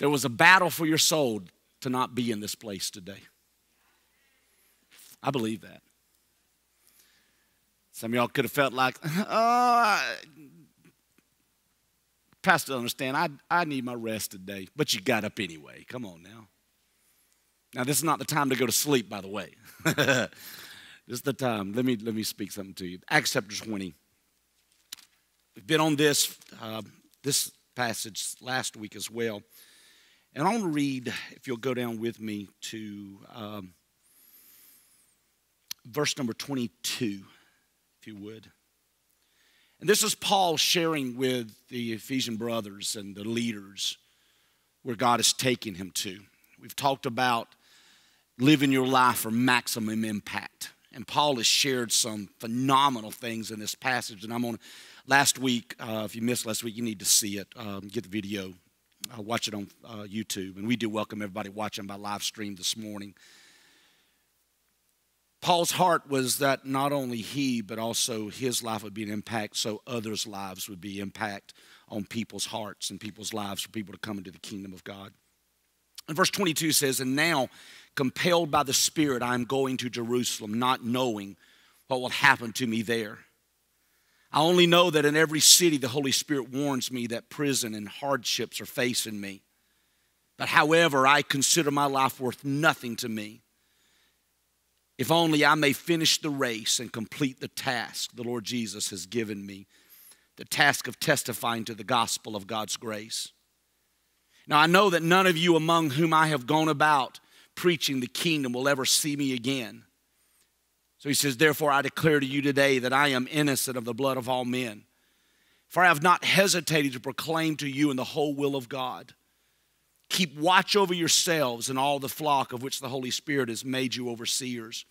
There was a battle for your soul to not be in this place today. I believe that. Some of y'all could have felt like, oh, Pastor, understand, I, I need my rest today. But you got up anyway. Come on now. Now, this is not the time to go to sleep, by the way. this is the time. Let me, let me speak something to you. Acts chapter 20. We've been on this, uh, this passage last week as well. And I want to read, if you'll go down with me to um, verse number 22, if you would. And this is Paul sharing with the Ephesian brothers and the leaders where God is taking him to. We've talked about living your life for maximum impact. And Paul has shared some phenomenal things in this passage. And I'm on last week, uh, if you missed last week, you need to see it. Um, get the video, uh, watch it on uh, YouTube. And we do welcome everybody watching by live stream this morning. Paul's heart was that not only he, but also his life would be an impact, so others' lives would be impact on people's hearts and people's lives for people to come into the kingdom of God. And verse 22 says, And now, compelled by the Spirit, I am going to Jerusalem, not knowing what will happen to me there. I only know that in every city the Holy Spirit warns me that prison and hardships are facing me. But however, I consider my life worth nothing to me if only I may finish the race and complete the task the Lord Jesus has given me the task of testifying to the gospel of God's grace. Now, I know that none of you among whom I have gone about preaching the kingdom will ever see me again. So he says, Therefore, I declare to you today that I am innocent of the blood of all men. For I have not hesitated to proclaim to you in the whole will of God. Keep watch over yourselves and all the flock of which the Holy Spirit has made you overseers.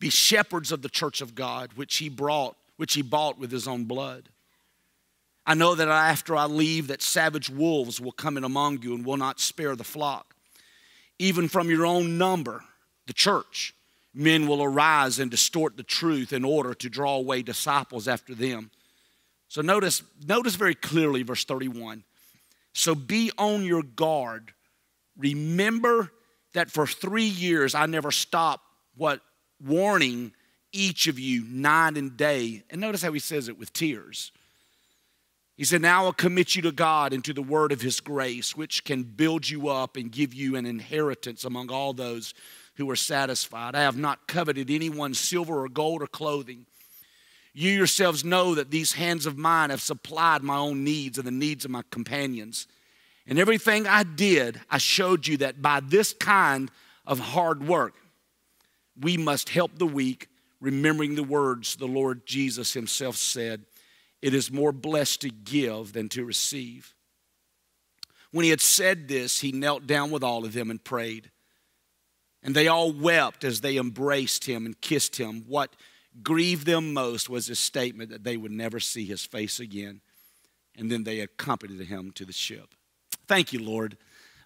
Be shepherds of the church of God, which he brought, which he bought with his own blood. I know that after I leave, that savage wolves will come in among you and will not spare the flock. Even from your own number, the church, men will arise and distort the truth in order to draw away disciples after them. So notice, notice very clearly verse 31. So be on your guard. Remember that for three years I never stopped what warning each of you night and day. And notice how he says it with tears. He said, Now I'll commit you to God and to the word of his grace, which can build you up and give you an inheritance among all those who are satisfied. I have not coveted anyone's silver or gold or clothing. You yourselves know that these hands of mine have supplied my own needs and the needs of my companions. And everything I did, I showed you that by this kind of hard work, we must help the weak, remembering the words the Lord Jesus Himself said It is more blessed to give than to receive. When he had said this, he knelt down with all of them and prayed. And they all wept as they embraced him and kissed him. What grieved them most was his statement that they would never see his face again. And then they accompanied him to the ship. Thank you, Lord.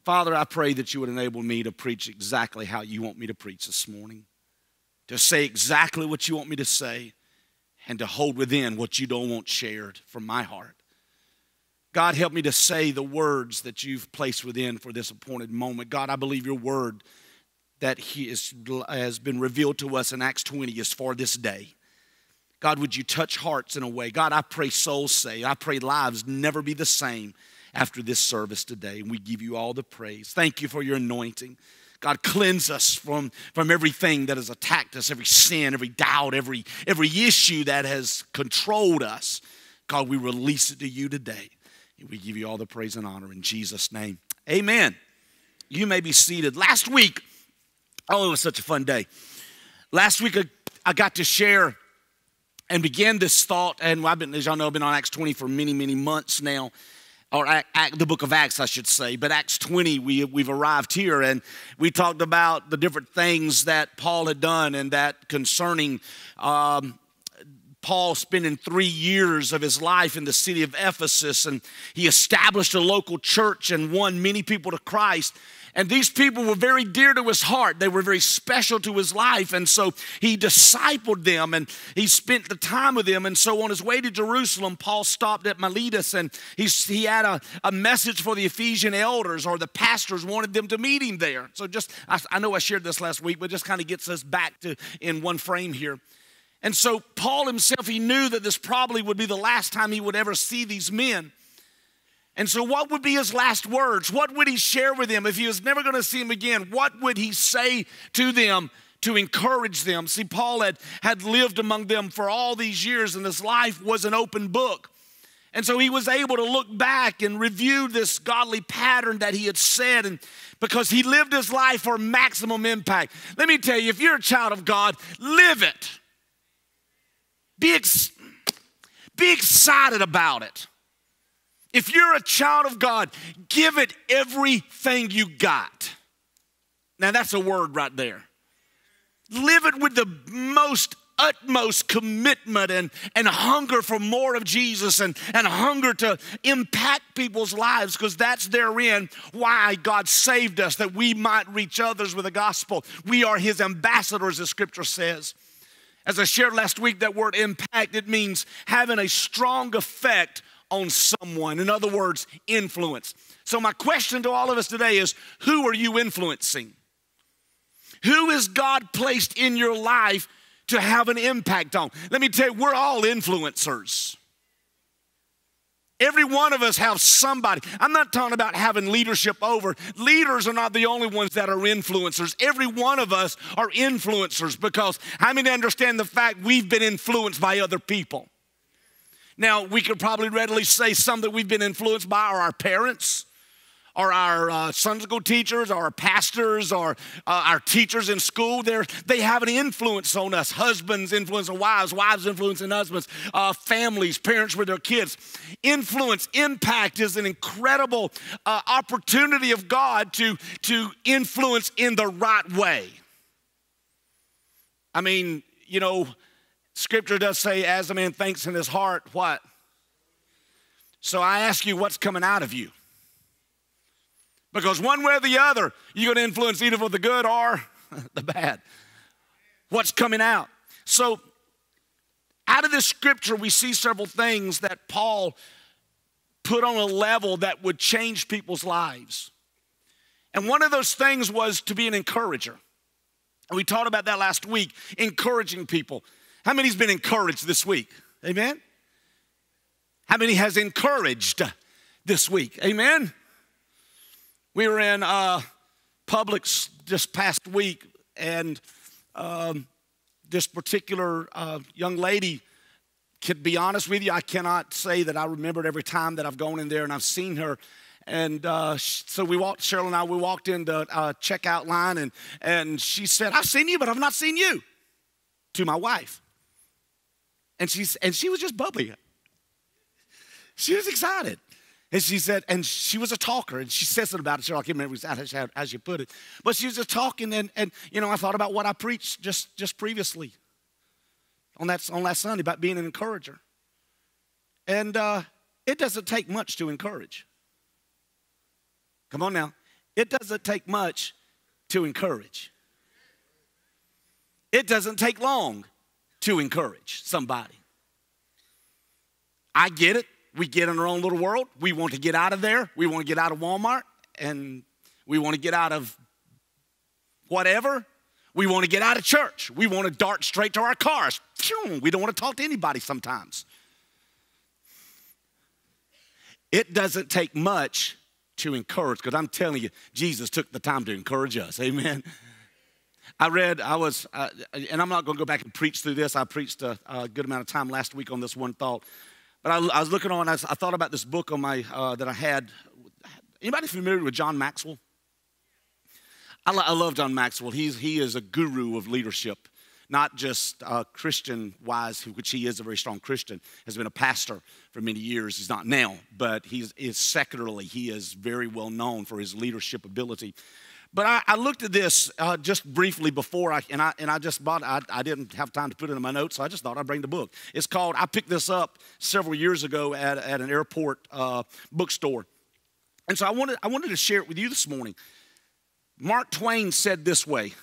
Father, I pray that you would enable me to preach exactly how you want me to preach this morning, to say exactly what you want me to say, and to hold within what you don't want shared from my heart. God, help me to say the words that you've placed within for this appointed moment. God, I believe your word that he is, has been revealed to us in Acts 20 is for this day. God, would you touch hearts in a way? God, I pray souls say, I pray lives never be the same after this service today. And we give you all the praise. Thank you for your anointing. God, cleanse us from, from everything that has attacked us, every sin, every doubt, every, every issue that has controlled us. God, we release it to you today. And we give you all the praise and honor in Jesus' name. Amen. You may be seated. Last week, Oh, it was such a fun day. Last week, I got to share and begin this thought, and I've been, as y'all know, I've been on Acts 20 for many, many months now, or Act, the book of Acts, I should say. But Acts 20, we, we've arrived here, and we talked about the different things that Paul had done and that concerning um, Paul spending three years of his life in the city of Ephesus, and he established a local church and won many people to Christ. And these people were very dear to his heart. They were very special to his life. And so he discipled them and he spent the time with them. And so on his way to Jerusalem, Paul stopped at Miletus and he, he had a, a message for the Ephesian elders or the pastors wanted them to meet him there. So just, I, I know I shared this last week, but just kind of gets us back to in one frame here. And so Paul himself, he knew that this probably would be the last time he would ever see these men. And so, what would be his last words? What would he share with them if he was never going to see them again? What would he say to them to encourage them? See, Paul had, had lived among them for all these years, and his life was an open book. And so he was able to look back and review this godly pattern that he had said, and because he lived his life for maximum impact. Let me tell you, if you're a child of God, live it. Be, ex- be excited about it. If you're a child of God, give it everything you got. Now, that's a word right there. Live it with the most utmost commitment and, and hunger for more of Jesus and, and hunger to impact people's lives because that's therein why God saved us, that we might reach others with the gospel. We are His ambassadors, as Scripture says. As I shared last week, that word impact, it means having a strong effect on someone. In other words, influence. So, my question to all of us today is who are you influencing? Who is God placed in your life to have an impact on? Let me tell you, we're all influencers. Every one of us have somebody. I'm not talking about having leadership over. Leaders are not the only ones that are influencers. Every one of us are influencers because how many understand the fact we've been influenced by other people? Now, we could probably readily say some that we've been influenced by are our parents, or our uh, Sunday school teachers, or our pastors, or uh, our teachers in school. They're, they have an influence on us. Husbands influence on wives, wives influencing husbands, uh, families, parents with their kids. Influence, impact is an incredible uh, opportunity of God to, to influence in the right way. I mean, you know, Scripture does say, as a man thinks in his heart, what? So I ask you, what's coming out of you? Because one way or the other, you're going to influence either for the good or the bad. What's coming out? So, out of this scripture, we see several things that Paul put on a level that would change people's lives. And one of those things was to be an encourager. And we talked about that last week, encouraging people. How many's been encouraged this week? Amen. How many has encouraged this week? Amen. We were in uh, Publix this past week, and um, this particular uh, young lady. To be honest with you, I cannot say that I remembered every time that I've gone in there and I've seen her. And uh, so we walked, Cheryl and I, we walked into a checkout line, and, and she said, I've seen you, but I've not seen you to my wife. And, she's, and she was just bubbly. She was excited. And she said, and she was a talker, and she says it about it. I can't remember exactly how she put it. But she was just talking, and, and you know, I thought about what I preached just, just previously on that, on last Sunday about being an encourager. And uh, it doesn't take much to encourage. Come on now. It doesn't take much to encourage. It doesn't take long to encourage somebody. I get it. We get in our own little world. We want to get out of there. We want to get out of Walmart and we want to get out of whatever. We want to get out of church. We want to dart straight to our cars. We don't want to talk to anybody sometimes. It doesn't take much to encourage because I'm telling you, Jesus took the time to encourage us. Amen. I read, I was, uh, and I'm not going to go back and preach through this. I preached a, a, good amount of time last week on this one thought. But I, I was looking on, I, I, thought about this book on my, uh, that I had. Anybody familiar with John Maxwell? I, I love John Maxwell. He's, he is a guru of leadership, not just uh, Christian wise, which he is a very strong Christian, has been a pastor for many years. He's not now, but he is secularly, he is very well known for his leadership ability. But I, I looked at this uh, just briefly before, I, and, I, and I just bought I, I didn't have time to put it in my notes, so I just thought I'd bring the book. It's called, I picked this up several years ago at, at an airport uh, bookstore. And so I wanted, I wanted to share it with you this morning. Mark Twain said this way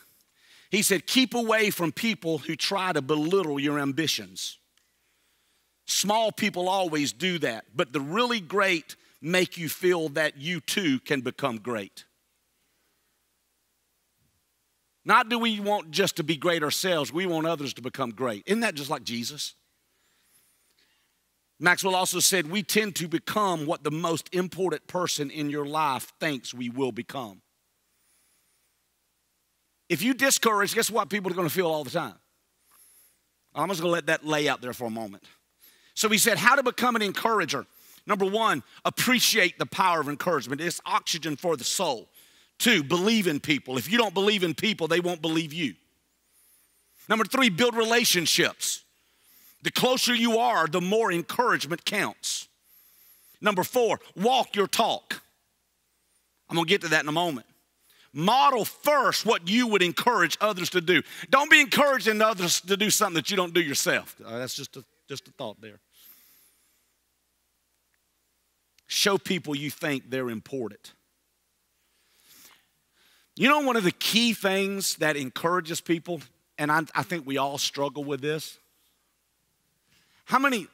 He said, Keep away from people who try to belittle your ambitions. Small people always do that, but the really great make you feel that you too can become great. Not do we want just to be great ourselves, we want others to become great. Isn't that just like Jesus? Maxwell also said, We tend to become what the most important person in your life thinks we will become. If you discourage, guess what people are going to feel all the time? I'm just going to let that lay out there for a moment. So he said, How to become an encourager. Number one, appreciate the power of encouragement. It's oxygen for the soul. Two, believe in people. If you don't believe in people, they won't believe you. Number three, build relationships. The closer you are, the more encouragement counts. Number four, walk your talk. I'm gonna get to that in a moment. Model first what you would encourage others to do. Don't be encouraging others to do something that you don't do yourself. Uh, that's just a, just a thought there. Show people you think they're important. You know, one of the key things that encourages people, and I, I think we all struggle with this. How many,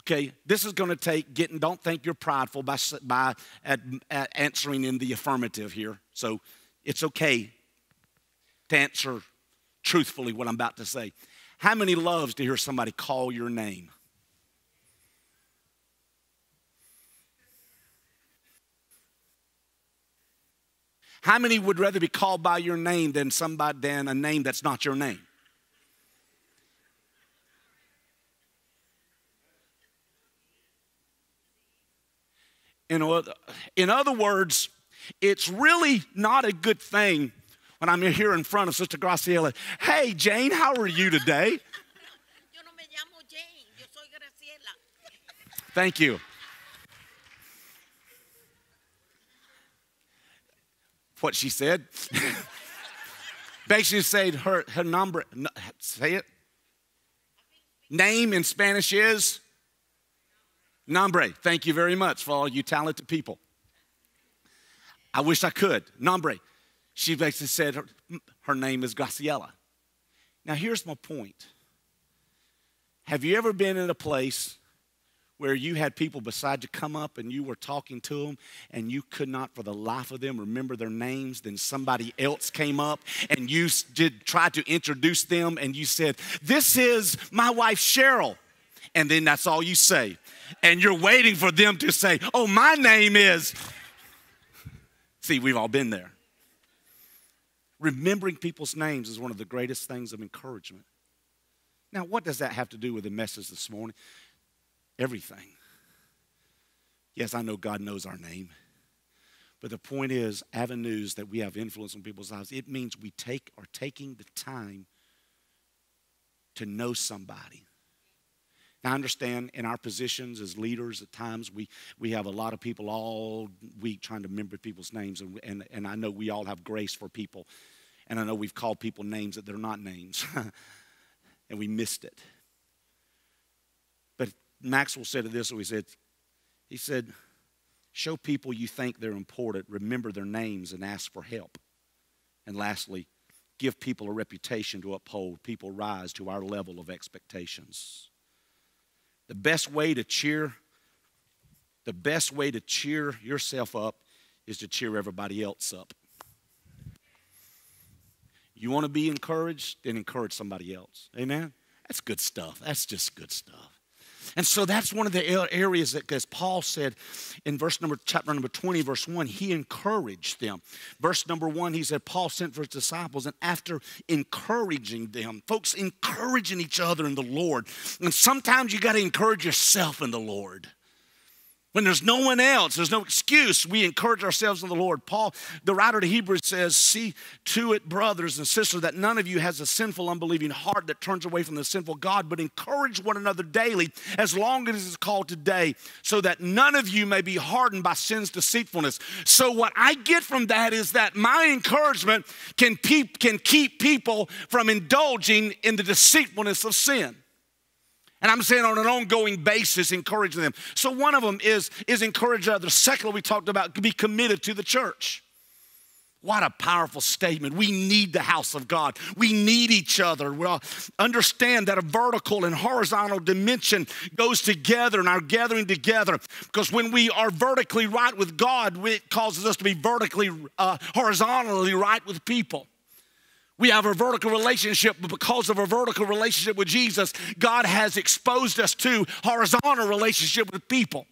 okay, this is going to take getting, don't think you're prideful by, by at, at answering in the affirmative here. So it's okay to answer truthfully what I'm about to say. How many loves to hear somebody call your name? How many would rather be called by your name than somebody than a name that's not your name? In other, in other words, it's really not a good thing when I'm here in front of Sister Graciela. Hey, Jane, how are you today? Thank you. What she said. Basically, said her, her number, say it. Name in Spanish is nombre. Thank you very much for all you talented people. I wish I could. Nombre. She basically said her, her name is Graciela. Now, here's my point. Have you ever been in a place where you had people beside you come up and you were talking to them and you could not for the life of them remember their names then somebody else came up and you did try to introduce them and you said this is my wife cheryl. And then that's all you say. And you're waiting for them to say oh my name is see we've all been there. Remembering people's names is one of the greatest things of encouragement. Now what does that have to do with the message this morning everything. Yes, I know God knows our name. But the point is, avenues that we have influence on people's lives, it means we take are taking the time to know somebody. Now, I understand in our positions as leaders, at times we, we have a lot of people all week trying to remember people's names, and, and, and I know we all have grace for people. And I know we've called people names that they're not names, and we missed it. Maxwell said it this way he said, he said, show people you think they're important, remember their names, and ask for help. And lastly, give people a reputation to uphold. People rise to our level of expectations. The best way to cheer, the best way to cheer yourself up is to cheer everybody else up. You want to be encouraged? Then encourage somebody else. Amen? That's good stuff. That's just good stuff. And so that's one of the areas that, as Paul said in verse number, chapter number 20, verse 1, he encouraged them. Verse number 1, he said, Paul sent for his disciples, and after encouraging them, folks, encouraging each other in the Lord. And sometimes you got to encourage yourself in the Lord. When there's no one else, there's no excuse, we encourage ourselves in the Lord. Paul, the writer to Hebrews says, See to it, brothers and sisters, that none of you has a sinful, unbelieving heart that turns away from the sinful God, but encourage one another daily, as long as it is called today, so that none of you may be hardened by sin's deceitfulness. So, what I get from that is that my encouragement can keep people from indulging in the deceitfulness of sin. And I'm saying on an ongoing basis, encouraging them. So one of them is, is encourage others. Secondly, we talked about be committed to the church. What a powerful statement. We need the house of God. We need each other. We understand that a vertical and horizontal dimension goes together in our gathering together. Because when we are vertically right with God, it causes us to be vertically, uh, horizontally right with people. We have a vertical relationship, but because of a vertical relationship with Jesus, God has exposed us to horizontal relationship with people.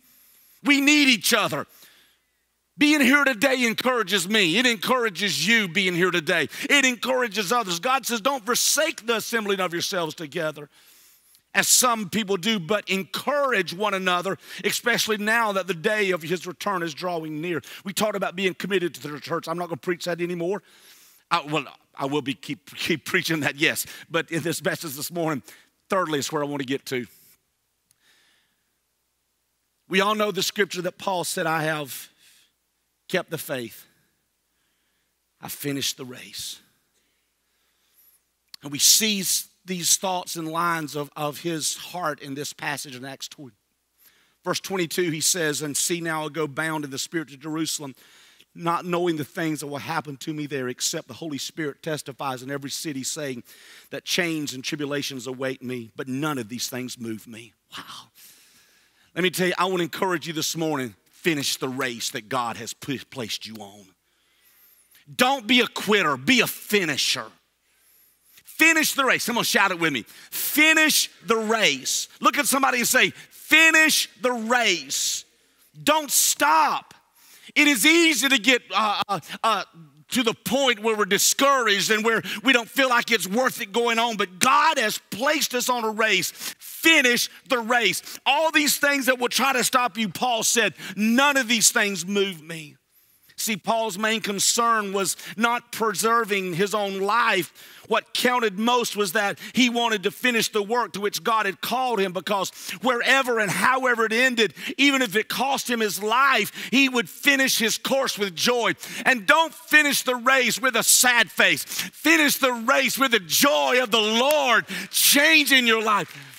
We need each other. Being here today encourages me. It encourages you being here today. It encourages others. God says, don't forsake the assembling of yourselves together, as some people do, but encourage one another, especially now that the day of his return is drawing near. We talked about being committed to the church. I'm not going to preach that anymore. I, well, I will be keep, keep preaching that, yes. But in this message this morning, thirdly, is where I want to get to. We all know the scripture that Paul said, I have kept the faith. I finished the race. And we see these thoughts and lines of, of his heart in this passage in Acts 20. Verse 22, he says, And see now I go bound in the Spirit to Jerusalem not knowing the things that will happen to me there, except the Holy Spirit testifies in every city, saying that chains and tribulations await me, but none of these things move me. Wow. Let me tell you, I want to encourage you this morning finish the race that God has placed you on. Don't be a quitter, be a finisher. Finish the race. Someone shout it with me. Finish the race. Look at somebody and say, Finish the race. Don't stop. It is easy to get uh, uh, uh, to the point where we're discouraged and where we don't feel like it's worth it going on. But God has placed us on a race. Finish the race. All these things that will try to stop you, Paul said, none of these things move me. See, Paul's main concern was not preserving his own life. What counted most was that he wanted to finish the work to which God had called him because wherever and however it ended, even if it cost him his life, he would finish his course with joy. And don't finish the race with a sad face, finish the race with the joy of the Lord changing your life.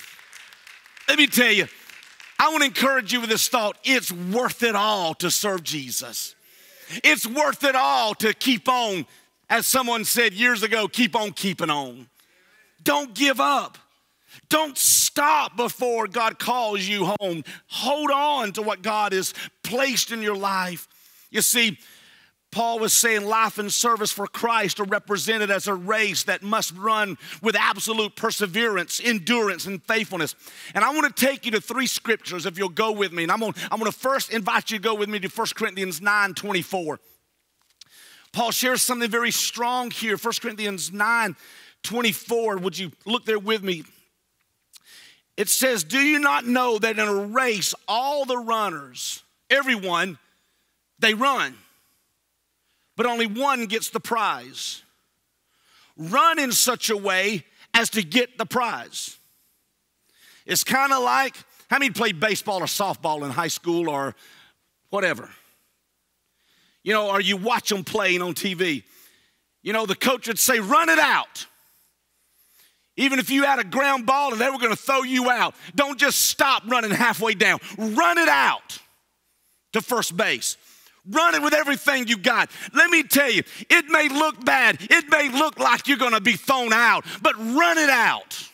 Let me tell you, I want to encourage you with this thought it's worth it all to serve Jesus. It's worth it all to keep on. As someone said years ago, keep on keeping on. Don't give up. Don't stop before God calls you home. Hold on to what God has placed in your life. You see, Paul was saying life and service for Christ are represented as a race that must run with absolute perseverance, endurance, and faithfulness. And I want to take you to three scriptures if you'll go with me. And I'm going, I'm to first invite you to go with me to 1 Corinthians 9 24. Paul shares something very strong here. 1 Corinthians 9 24. Would you look there with me? It says, Do you not know that in a race, all the runners, everyone, they run? But only one gets the prize. Run in such a way as to get the prize. It's kind of like how many played baseball or softball in high school or whatever? You know, or you watch them playing on TV. You know, the coach would say, run it out. Even if you had a ground ball and they were going to throw you out, don't just stop running halfway down. Run it out to first base. Run it with everything you got. Let me tell you, it may look bad, it may look like you're gonna be thrown out, but run it out.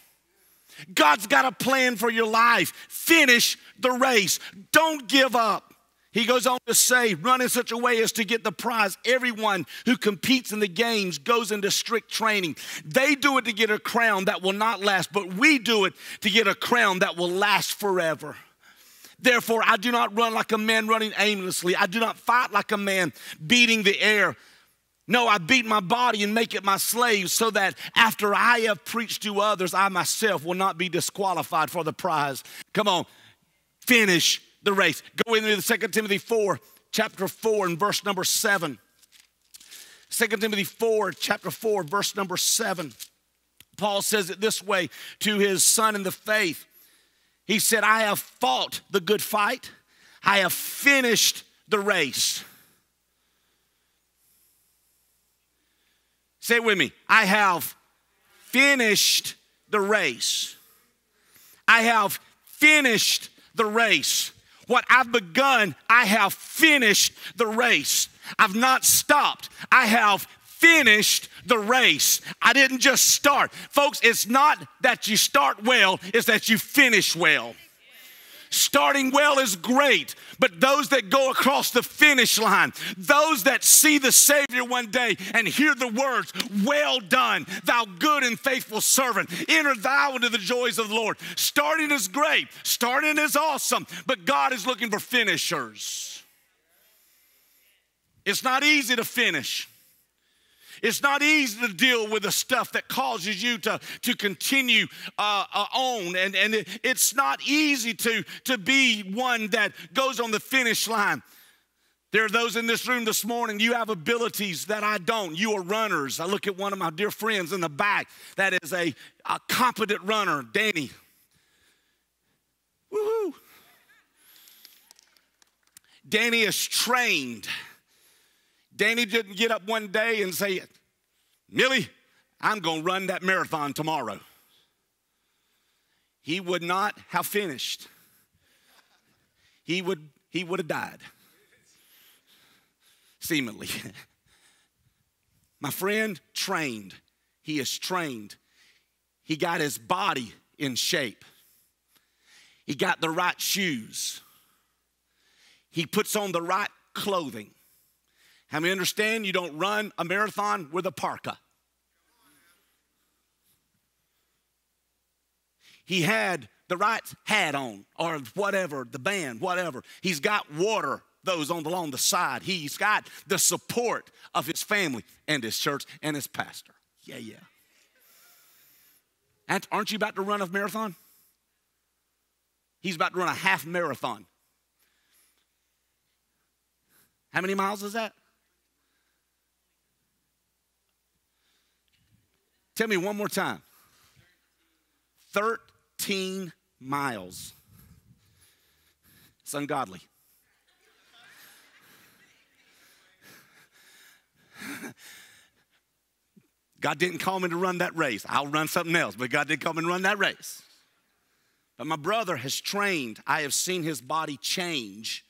God's got a plan for your life. Finish the race. Don't give up. He goes on to say, run in such a way as to get the prize. Everyone who competes in the games goes into strict training. They do it to get a crown that will not last, but we do it to get a crown that will last forever. Therefore, I do not run like a man running aimlessly. I do not fight like a man beating the air. No, I beat my body and make it my slave so that after I have preached to others, I myself will not be disqualified for the prize. Come on, finish the race. Go into the 2 Timothy 4, chapter 4, and verse number 7. 2 Timothy 4, chapter 4, verse number 7. Paul says it this way to his son in the faith. He said, I have fought the good fight, I have finished the race. Say it with me. I have finished the race. I have finished the race. What I've begun, I have finished the race. I've not stopped. I have finished the race. I didn't just start. Folks, it's not that you start well, it's that you finish well. Starting well is great, but those that go across the finish line, those that see the Savior one day and hear the words, Well done, thou good and faithful servant, enter thou into the joys of the Lord. Starting is great, starting is awesome, but God is looking for finishers. It's not easy to finish. It's not easy to deal with the stuff that causes you to, to continue uh, uh, on. And, and it, it's not easy to, to be one that goes on the finish line. There are those in this room this morning, you have abilities that I don't. You are runners. I look at one of my dear friends in the back that is a, a competent runner, Danny. Woohoo! Danny is trained. Danny didn't get up one day and say, Millie, I'm going to run that marathon tomorrow. He would not have finished. He would, he would have died. Seemingly. My friend trained. He is trained. He got his body in shape. He got the right shoes. He puts on the right clothing. How many understand you don't run a marathon with a parka? He had the right hat on or whatever, the band, whatever. He's got water, those on the, along the side. He's got the support of his family and his church and his pastor. Yeah, yeah. Aren't you about to run a marathon? He's about to run a half marathon. How many miles is that? Tell me one more time. 13 miles. It's ungodly. God didn't call me to run that race. I'll run something else, but God didn't call me to run that race. But my brother has trained. I have seen his body change.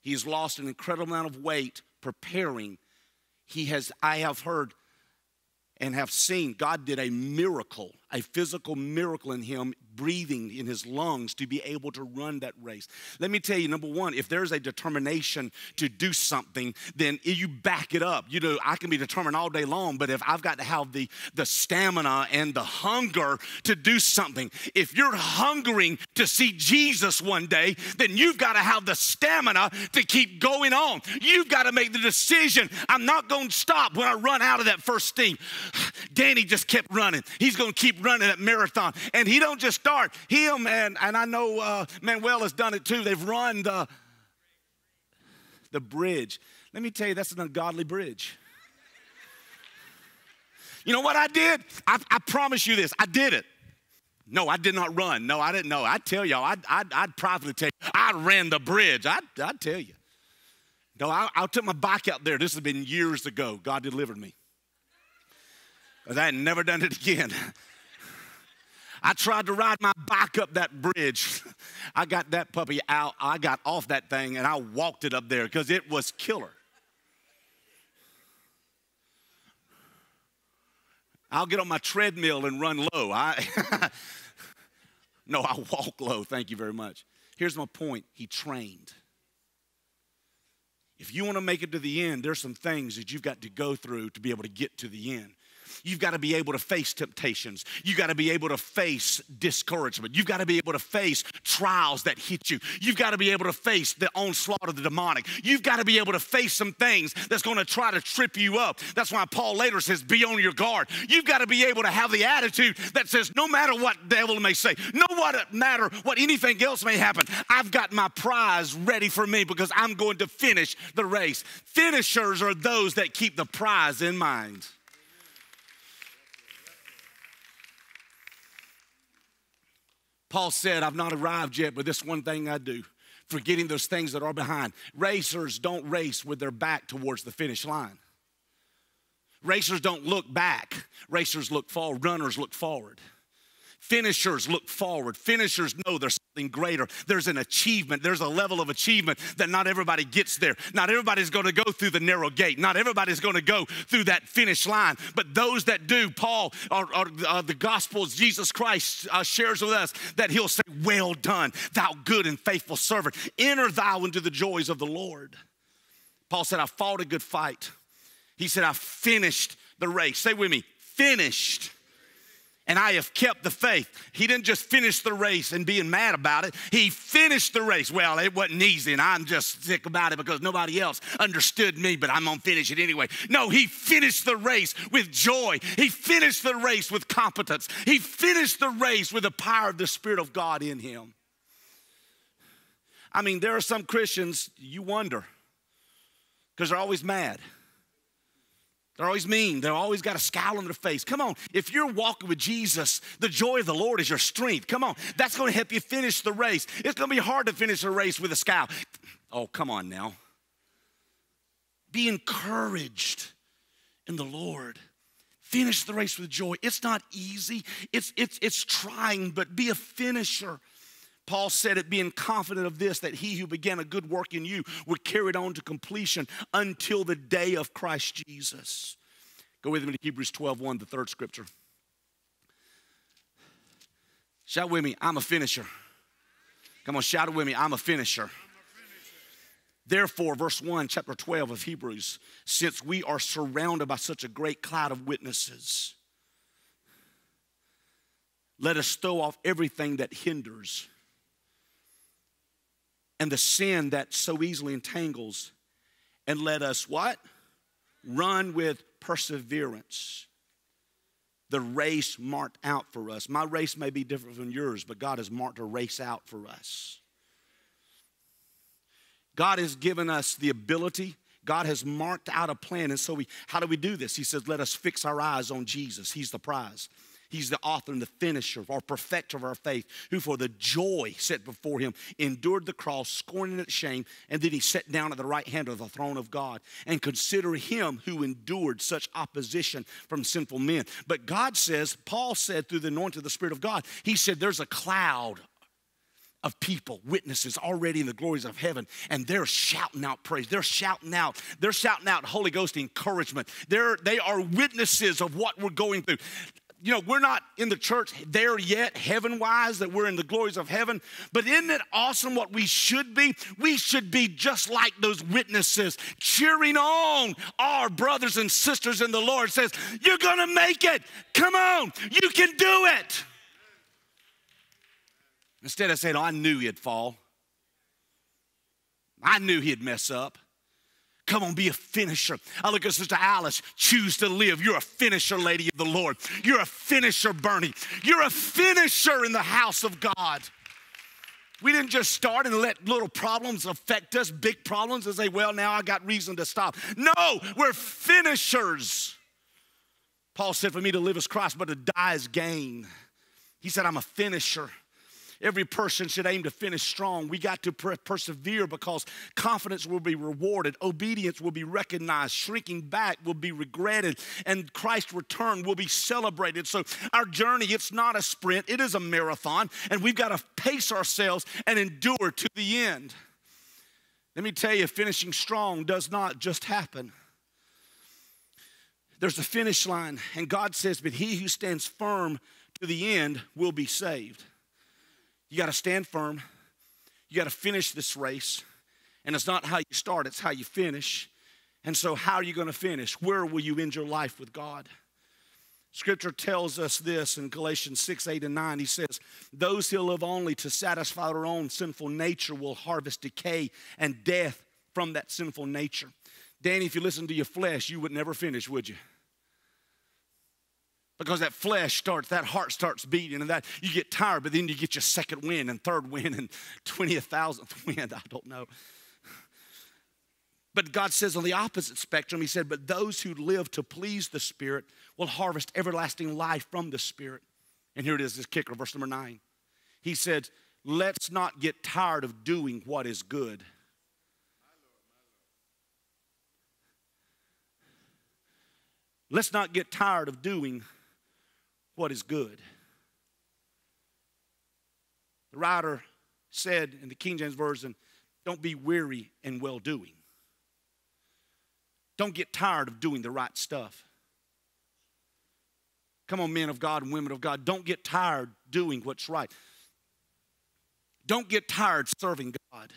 He's lost an incredible amount of weight preparing. He has, I have heard and have seen God did a miracle, a physical miracle in him, breathing in his lungs to be able to run that race. Let me tell you, number one, if there's a determination to do something, then you back it up. You know, I can be determined all day long, but if I've got to have the, the stamina and the hunger to do something, if you're hungering to see Jesus one day, then you've got to have the stamina to keep going on. You've got to make the decision I'm not going to stop when I run out of that first steam. Danny just kept running. He's going to keep running that marathon. And he don't just start. Him and, and I know uh, Manuel has done it too. They've run the, the bridge. Let me tell you, that's an ungodly bridge. You know what I did? I, I promise you this. I did it. No, I did not run. No, I didn't know. I tell y'all, I'd, I'd, I'd tell you, I ran the bridge. I, I'd tell you. No, I, I took my bike out there. This has been years ago. God delivered me I had never done it again. I tried to ride my bike up that bridge. I got that puppy out. I got off that thing and I walked it up there because it was killer. I'll get on my treadmill and run low. I no, I walk low. Thank you very much. Here's my point. He trained. If you want to make it to the end, there's some things that you've got to go through to be able to get to the end. You've got to be able to face temptations. You've got to be able to face discouragement. You've got to be able to face trials that hit you. You've got to be able to face the onslaught of the demonic. You've got to be able to face some things that's going to try to trip you up. That's why Paul later says, be on your guard. You've got to be able to have the attitude that says, no matter what devil may say, no matter what anything else may happen, I've got my prize ready for me because I'm going to finish the race. Finishers are those that keep the prize in mind. Paul said, I've not arrived yet, but this one thing I do, forgetting those things that are behind. Racers don't race with their back towards the finish line. Racers don't look back, racers look forward, runners look forward. Finishers look forward. Finishers know there's something greater. There's an achievement. There's a level of achievement that not everybody gets there. Not everybody's going to go through the narrow gate. Not everybody's going to go through that finish line. But those that do, Paul or, or uh, the Gospels, Jesus Christ uh, shares with us that he'll say, Well done, thou good and faithful servant. Enter thou into the joys of the Lord. Paul said, I fought a good fight. He said, I finished the race. Say with me, finished and I have kept the faith. He didn't just finish the race and being mad about it. He finished the race. Well, it wasn't easy, and I'm just sick about it because nobody else understood me, but I'm gonna finish it anyway. No, he finished the race with joy. He finished the race with competence. He finished the race with the power of the Spirit of God in him. I mean, there are some Christians, you wonder, because they're always mad. They're always mean. They're always got a scowl on their face. Come on. If you're walking with Jesus, the joy of the Lord is your strength. Come on. That's going to help you finish the race. It's going to be hard to finish a race with a scowl. Oh, come on now. Be encouraged in the Lord. Finish the race with joy. It's not easy. It's it's it's trying, but be a finisher. Paul said it being confident of this, that he who began a good work in you would carry it on to completion until the day of Christ Jesus. Go with me to Hebrews 12 1, the third scripture. Shout with me, I'm a finisher. Come on, shout it with me, I'm a finisher. Therefore, verse 1, chapter 12 of Hebrews, since we are surrounded by such a great cloud of witnesses, let us throw off everything that hinders and the sin that so easily entangles, and let us what? Run with perseverance. The race marked out for us. My race may be different from yours, but God has marked a race out for us. God has given us the ability. God has marked out a plan. And so we, how do we do this? He says, let us fix our eyes on Jesus. He's the prize. He's the author and the finisher or perfecter of our faith, who for the joy set before him endured the cross, scorning its shame, and then he sat down at the right hand of the throne of God. And consider him who endured such opposition from sinful men. But God says, Paul said through the anointing of the Spirit of God, he said, there's a cloud of people, witnesses already in the glories of heaven, and they're shouting out praise. They're shouting out, they're shouting out Holy Ghost encouragement. They're, they are witnesses of what we're going through you know, we're not in the church there yet, heaven wise, that we're in the glories of heaven. But isn't it awesome what we should be? We should be just like those witnesses, cheering on our brothers and sisters in the Lord. Says, You're gonna make it. Come on, you can do it. Instead of saying, oh, I knew he'd fall. I knew he'd mess up. Come on, be a finisher. I look at Sister Alice. Choose to live. You're a finisher, lady of the Lord. You're a finisher, Bernie. You're a finisher in the house of God. We didn't just start and let little problems affect us, big problems, and say, well, now I got reason to stop. No, we're finishers. Paul said, for me to live is Christ, but to die is gain. He said, I'm a finisher. Every person should aim to finish strong. We got to per- persevere because confidence will be rewarded, obedience will be recognized, shrinking back will be regretted, and Christ's return will be celebrated. So, our journey, it's not a sprint, it is a marathon, and we've got to pace ourselves and endure to the end. Let me tell you, finishing strong does not just happen. There's a finish line, and God says, But he who stands firm to the end will be saved. You got to stand firm. You got to finish this race. And it's not how you start, it's how you finish. And so, how are you going to finish? Where will you end your life with God? Scripture tells us this in Galatians 6, 8, and 9. He says, Those who live only to satisfy their own sinful nature will harvest decay and death from that sinful nature. Danny, if you listen to your flesh, you would never finish, would you? Because that flesh starts, that heart starts beating, and that you get tired, but then you get your second wind and third wind and 20th thousandth wind. I don't know. But God says on the opposite spectrum, He said, But those who live to please the Spirit will harvest everlasting life from the Spirit. And here it is, this kicker, verse number nine. He said, Let's not get tired of doing what is good. Let's not get tired of doing what is good. The writer said in the King James Version, Don't be weary in well doing. Don't get tired of doing the right stuff. Come on, men of God and women of God, don't get tired doing what's right. Don't get tired serving God.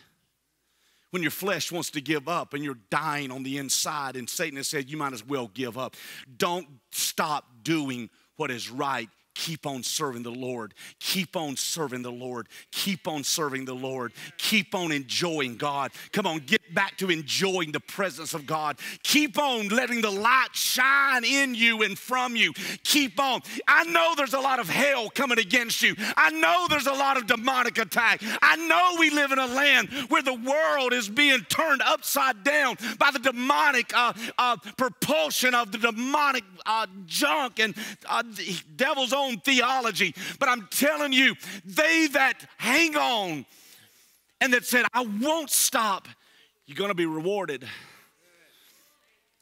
When your flesh wants to give up and you're dying on the inside, and Satan has said, You might as well give up. Don't stop doing what is right Keep on serving the Lord. Keep on serving the Lord. Keep on serving the Lord. Keep on enjoying God. Come on, get back to enjoying the presence of God. Keep on letting the light shine in you and from you. Keep on. I know there's a lot of hell coming against you. I know there's a lot of demonic attack. I know we live in a land where the world is being turned upside down by the demonic uh, uh, propulsion of the demonic uh, junk and uh, the devil's own theology. But I'm telling you, they that hang on and that said, I won't stop, you're going to be rewarded.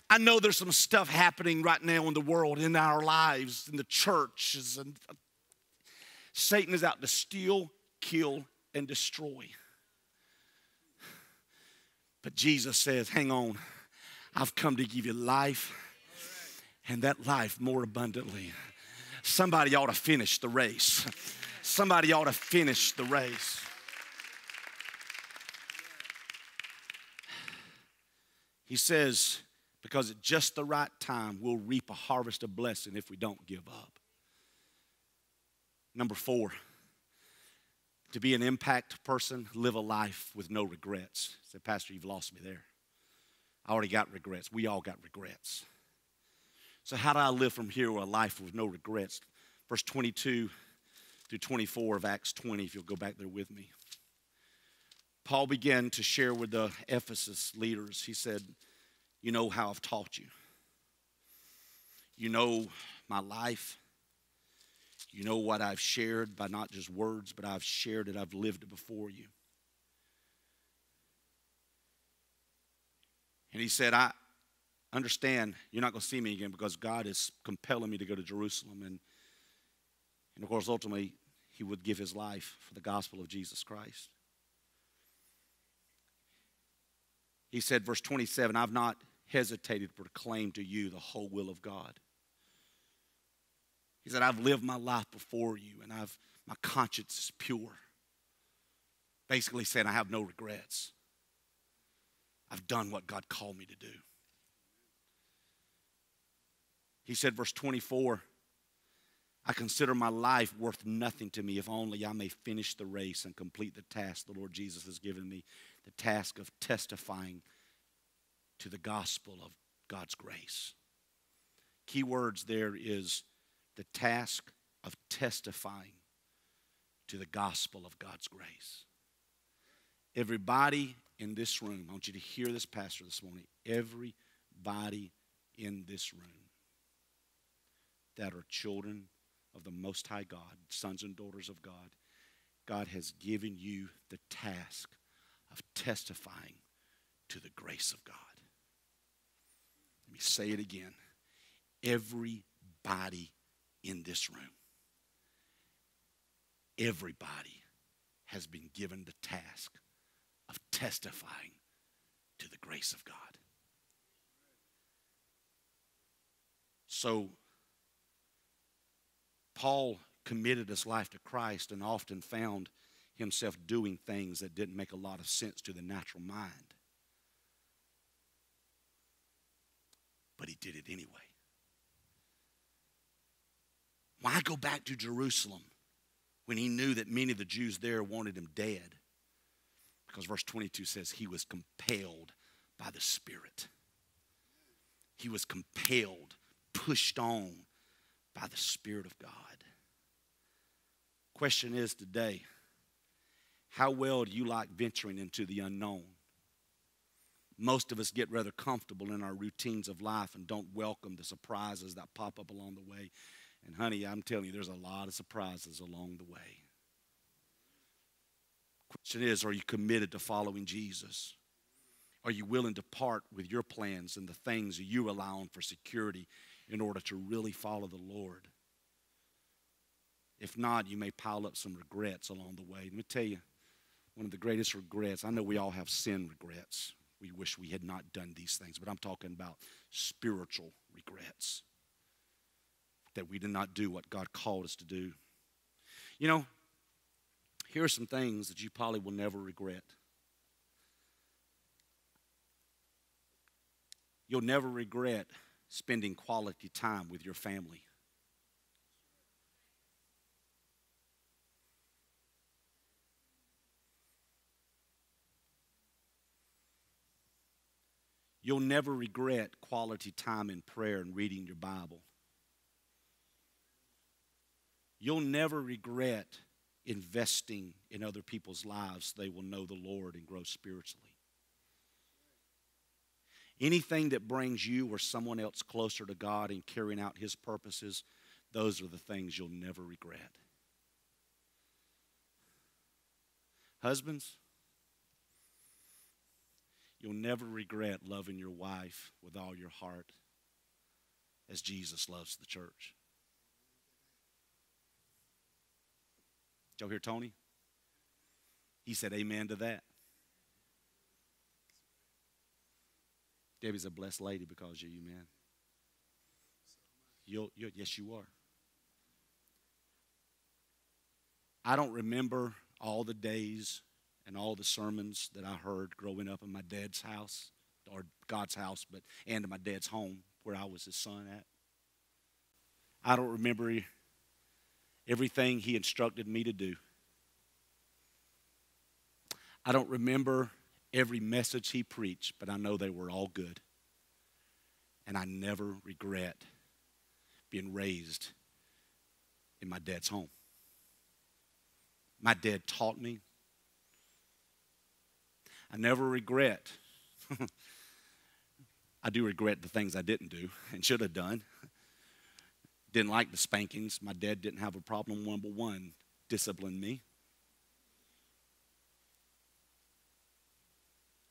I know there's some stuff happening right now in the world, in our lives, in the churches, and Satan is out to steal, kill, and destroy. But Jesus says, Hang on, I've come to give you life and that life more abundantly. Somebody ought to finish the race. Somebody ought to finish the race. He says, because at just the right time, we'll reap a harvest of blessing if we don't give up. Number four, to be an impact person, live a life with no regrets. Say, Pastor, you've lost me there. I already got regrets. We all got regrets. So, how do I live from here a life with no regrets? Verse 22 through 24 of Acts 20, if you'll go back there with me. Paul began to share with the Ephesus leaders. He said, You know how I've taught you. You know my life. You know what I've shared by not just words, but I've shared it, I've lived it before you. And he said, I, understand you're not going to see me again because God is compelling me to go to Jerusalem. And, and of course, ultimately, he would give his life for the gospel of Jesus Christ. He said, verse 27, I've not hesitated to proclaim to you the whole will of God. He said, I've lived my life before you and I've my conscience is pure. Basically saying I have no regrets. I've done what God called me to do. He said, verse 24, I consider my life worth nothing to me if only I may finish the race and complete the task the Lord Jesus has given me the task of testifying to the gospel of God's grace. Key words there is the task of testifying to the gospel of God's grace. Everybody in this room, I want you to hear this, Pastor, this morning. Everybody in this room that are children of the Most High God, sons and daughters of God, God has given you the task of testifying to the grace of God. Let me say it again. Everybody in this room, everybody has been given the task of testifying to the grace of God. So, Paul committed his life to Christ and often found himself doing things that didn't make a lot of sense to the natural mind. But he did it anyway. Why go back to Jerusalem when he knew that many of the Jews there wanted him dead? Because verse 22 says he was compelled by the Spirit. He was compelled, pushed on by the Spirit of God. Question is today how well do you like venturing into the unknown? Most of us get rather comfortable in our routines of life and don't welcome the surprises that pop up along the way. And, honey, I'm telling you, there's a lot of surprises along the way. Question is, are you committed to following Jesus? Are you willing to part with your plans and the things you rely on for security in order to really follow the Lord? If not, you may pile up some regrets along the way. Let me tell you, one of the greatest regrets, I know we all have sin regrets. We wish we had not done these things, but I'm talking about spiritual regrets that we did not do what God called us to do. You know, here are some things that you probably will never regret. You'll never regret spending quality time with your family. You'll never regret quality time in prayer and reading your Bible. You'll never regret investing in other people's lives. They will know the Lord and grow spiritually. Anything that brings you or someone else closer to God and carrying out His purposes, those are the things you'll never regret. Husbands, you'll never regret loving your wife with all your heart as Jesus loves the church. Did y'all hear Tony? He said amen to that. Debbie's a blessed lady because of you, man. You'll, you'll, yes, you are. I don't remember all the days and all the sermons that I heard growing up in my dad's house, or God's house, but and in my dad's home where I was his son at. I don't remember everything he instructed me to do. I don't remember every message he preached, but I know they were all good. And I never regret being raised in my dad's home. My dad taught me. I never regret. I do regret the things I didn't do and should have done. Didn't like the spankings. My dad didn't have a problem, number one, discipline me.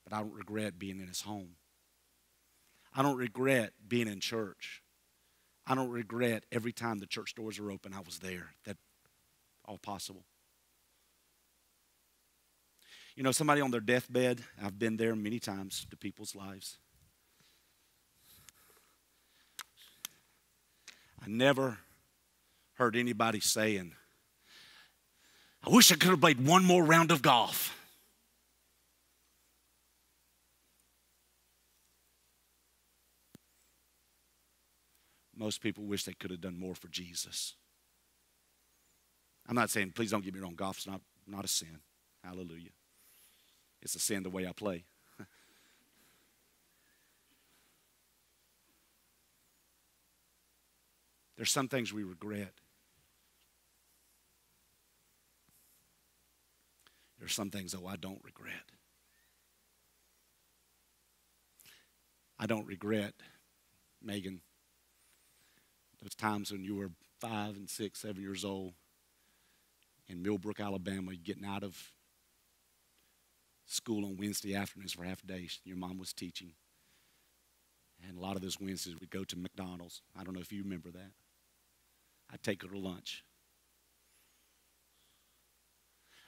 But I don't regret being in his home. I don't regret being in church. I don't regret every time the church doors are open, I was there. That all possible. You know, somebody on their deathbed, I've been there many times to people's lives. I never heard anybody saying, I wish I could have played one more round of golf. Most people wish they could have done more for Jesus. I'm not saying, please don't get me wrong, golf's not, not a sin. Hallelujah. It's a sin the way I play. There's some things we regret. There's some things, though, I don't regret. I don't regret, Megan, those times when you were five and six, seven years old in Millbrook, Alabama, getting out of school on Wednesday afternoons for half a day. Your mom was teaching. And a lot of those Wednesdays we'd go to McDonald's. I don't know if you remember that. I'd take her to lunch.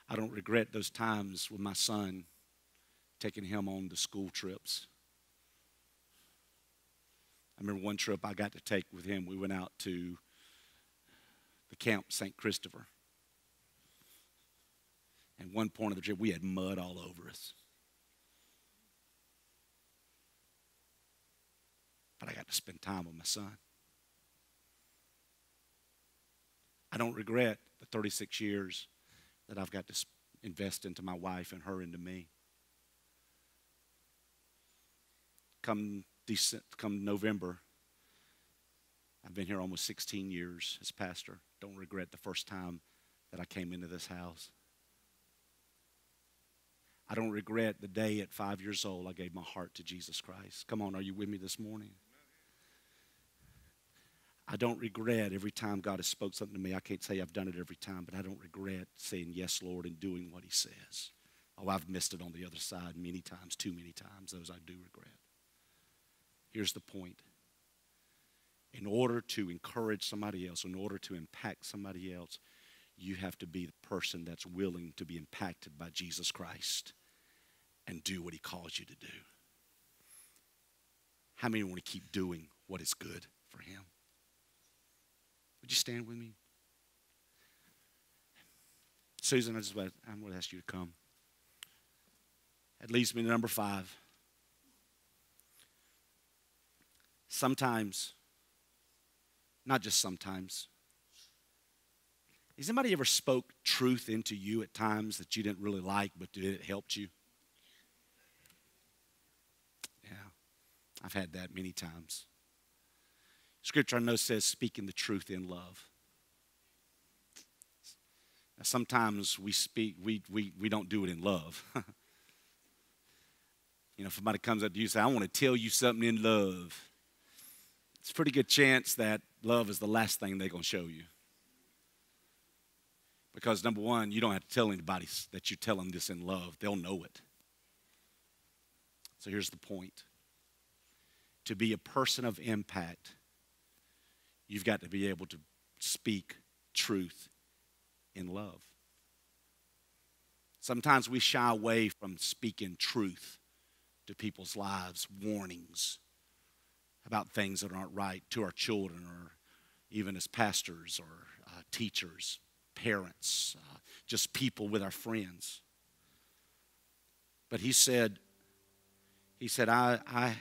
I don't regret those times with my son taking him on the school trips. I remember one trip I got to take with him. We went out to the camp St. Christopher. One point of the trip, we had mud all over us. But I got to spend time with my son. I don't regret the 36 years that I've got to invest into my wife and her into me. Come, December, come November, I've been here almost 16 years as pastor. Don't regret the first time that I came into this house. I don't regret the day at five years old I gave my heart to Jesus Christ. Come on, are you with me this morning? I don't regret every time God has spoke something to me. I can't say I've done it every time, but I don't regret saying yes, Lord, and doing what He says. Oh, I've missed it on the other side many times, too many times. Those I do regret. Here's the point. In order to encourage somebody else, in order to impact somebody else, you have to be the person that's willing to be impacted by Jesus Christ and do what he calls you to do. How many want to keep doing what is good for him? Would you stand with me? Susan, I just want, I'm going to ask you to come. That leads me to number five. Sometimes, not just sometimes, has anybody ever spoke truth into you at times that you didn't really like, but it helped you? Yeah, I've had that many times. Scripture I know says speaking the truth in love. Now, sometimes we speak, we, we, we don't do it in love. you know, if somebody comes up to you and says, I want to tell you something in love, it's a pretty good chance that love is the last thing they're going to show you. Because number one, you don't have to tell anybody that you tell them this in love, they'll know it. So here's the point to be a person of impact, you've got to be able to speak truth in love. Sometimes we shy away from speaking truth to people's lives, warnings about things that aren't right to our children or even as pastors or uh, teachers, parents, uh, just people with our friends. But he said, he said, I, I,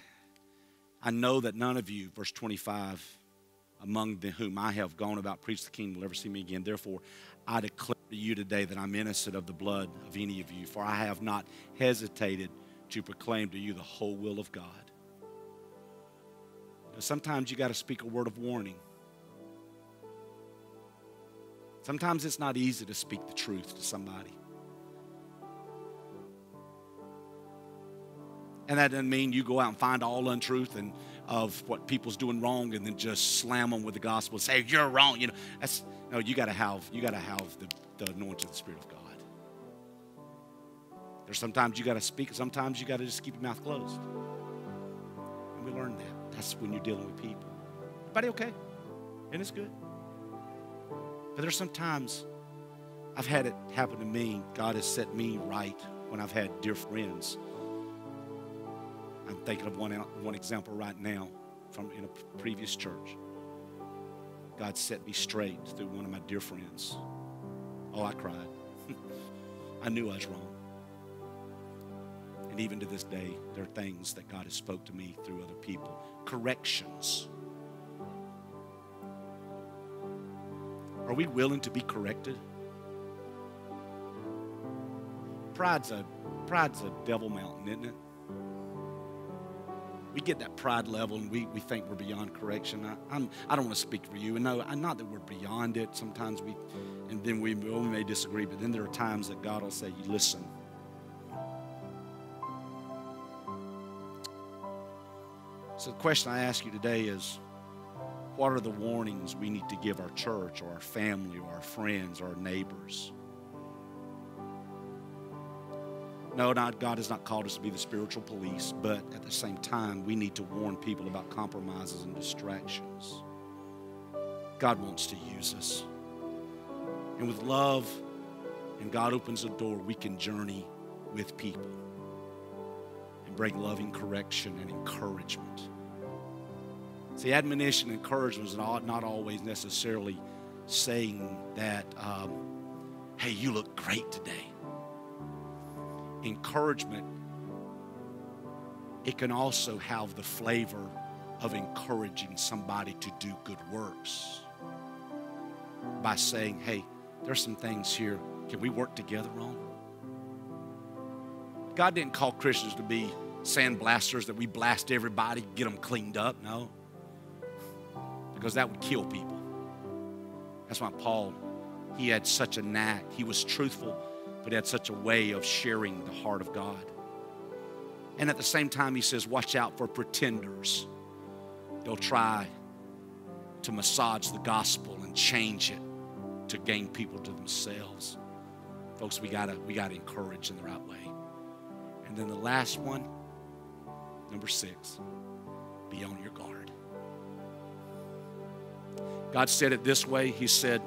I know that none of you, verse 25, among the whom I have gone about preach the kingdom will ever see me again. Therefore, I declare to you today that I'm innocent of the blood of any of you, for I have not hesitated to proclaim to you the whole will of God. Now, sometimes you got to speak a word of warning. Sometimes it's not easy to speak the truth to somebody. And that doesn't mean you go out and find all untruth and of what people's doing wrong and then just slam them with the gospel and say you're wrong. You know, that's no. You got to have you got to have the, the anointing of the Spirit of God. There's sometimes you got to speak. Sometimes you got to just keep your mouth closed. And we learn that. That's when you're dealing with people. Everybody okay? And it's good. But there's sometimes I've had it happen to me. God has set me right when I've had dear friends. I'm thinking of one, one example right now from in a previous church. God set me straight through one of my dear friends. Oh, I cried. I knew I was wrong. And even to this day, there are things that God has spoke to me through other people. Corrections Are we willing to be corrected? Pride's a pride's a devil mountain, isn't it? We get that pride level and we, we think we're beyond correction. I, I'm, I don't want to speak for you. And no, not that we're beyond it. Sometimes we, and then we, we may disagree, but then there are times that God will say, you listen. So the question I ask you today is what are the warnings we need to give our church or our family or our friends or our neighbors? No, not God has not called us to be the spiritual police, but at the same time, we need to warn people about compromises and distractions. God wants to use us. And with love, and God opens the door, we can journey with people and bring loving correction and encouragement. See, admonition and encouragement is not, not always necessarily saying that, um, hey, you look great today. Encouragement, it can also have the flavor of encouraging somebody to do good works. by saying, hey, there's some things here. Can we work together on? God didn't call Christians to be sandblasters that we blast everybody, get them cleaned up. No. Because that would kill people. That's why Paul, he had such a knack. He was truthful, but had such a way of sharing the heart of God. And at the same time, he says, watch out for pretenders. They'll try to massage the gospel and change it to gain people to themselves. Folks, we gotta we gotta encourage in the right way. And then the last one, number six, be on your guard. God said it this way. He said,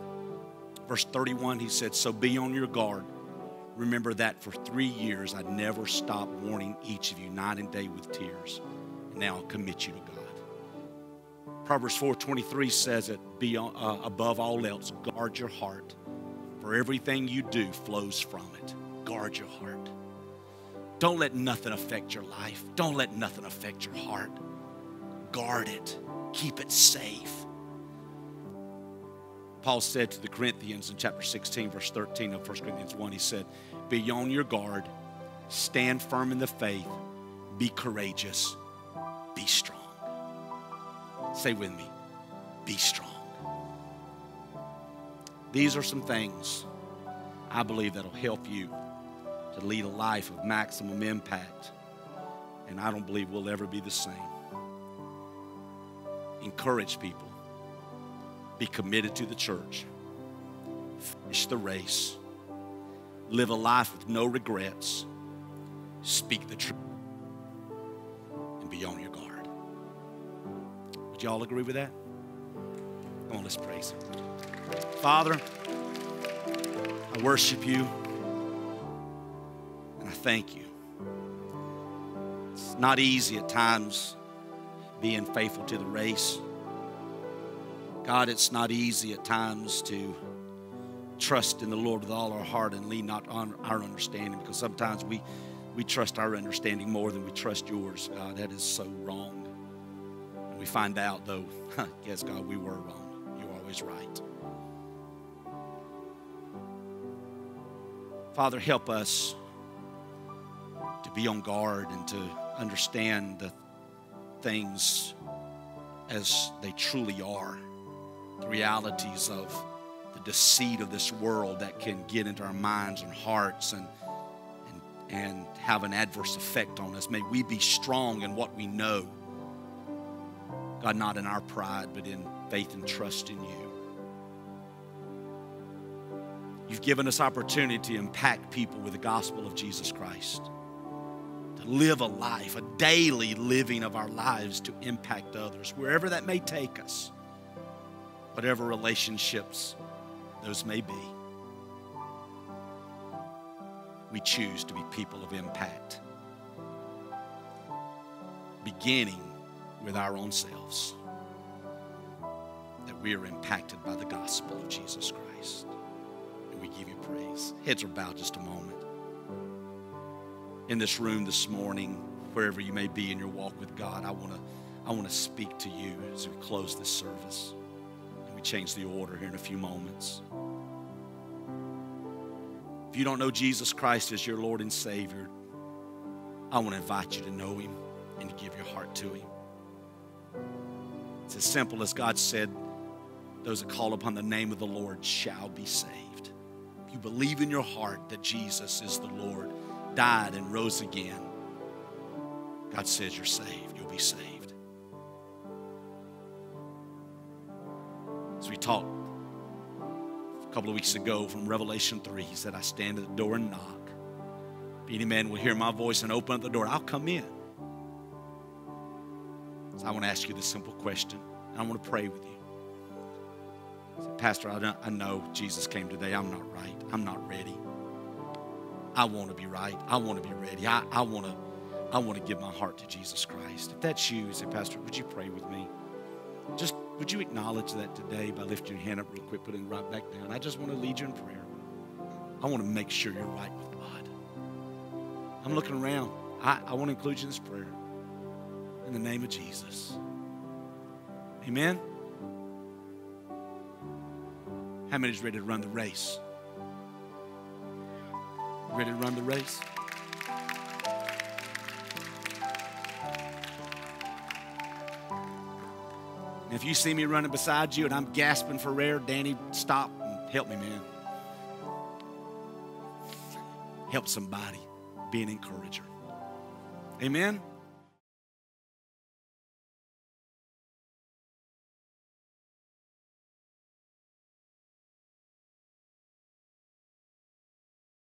verse 31, He said, So be on your guard. Remember that for three years I never stopped warning each of you night and day with tears. And now I'll commit you to God. Proverbs 4:23 says it, be uh, above all else, guard your heart, for everything you do flows from it. Guard your heart. Don't let nothing affect your life. Don't let nothing affect your heart. Guard it, keep it safe. Paul said to the Corinthians in chapter 16, verse 13 of 1 Corinthians 1, he said, Be on your guard, stand firm in the faith, be courageous, be strong. Say with me, be strong. These are some things I believe that'll help you to lead a life of maximum impact. And I don't believe we'll ever be the same. Encourage people. Be committed to the church. Finish the race. Live a life with no regrets. Speak the truth. And be on your guard. Would you all agree with that? Come on, let's praise Him. Father, I worship you and I thank you. It's not easy at times being faithful to the race. God, it's not easy at times to trust in the Lord with all our heart and lean not on our understanding because sometimes we, we trust our understanding more than we trust yours. God, that is so wrong. And we find out, though, yes, God, we were wrong. You're always right. Father, help us to be on guard and to understand the things as they truly are, the realities of the deceit of this world that can get into our minds and hearts and, and, and have an adverse effect on us. May we be strong in what we know. God, not in our pride, but in faith and trust in you. You've given us opportunity to impact people with the gospel of Jesus Christ to live a life, a daily living of our lives to impact others, wherever that may take us, whatever relationships those may be. We choose to be people of impact, beginning with our own selves, that we are impacted by the gospel of Jesus Christ. And we give you praise. Heads are bowed just a moment in this room this morning, wherever you may be in your walk with God, I want to I want to speak to you as we close this service. Change the order here in a few moments. If you don't know Jesus Christ as your Lord and Savior, I want to invite you to know Him and to give your heart to Him. It's as simple as God said, those that call upon the name of the Lord shall be saved. If you believe in your heart that Jesus is the Lord, died and rose again, God says you're saved. You'll be saved. We talked a couple of weeks ago from Revelation 3, he said, I stand at the door and knock. If any man will hear my voice and open up the door, I'll come in. So I want to ask you this simple question, and I want to pray with you. Pastor, I know Jesus came today. I'm not right. I'm not ready. I want to be right. I want to be ready. I, I want to I want to give my heart to Jesus Christ. If that's you, say, Pastor, would you pray with me? Just would you acknowledge that today by lifting your hand up real quick, putting it right back down? I just want to lead you in prayer. I want to make sure you're right with God. I'm looking around. I, I want to include you in this prayer. In the name of Jesus. Amen. How many is ready to run the race? Ready to run the race? And if you see me running beside you and I'm gasping for air, Danny, stop and help me, man. Help somebody. Be an encourager. Amen.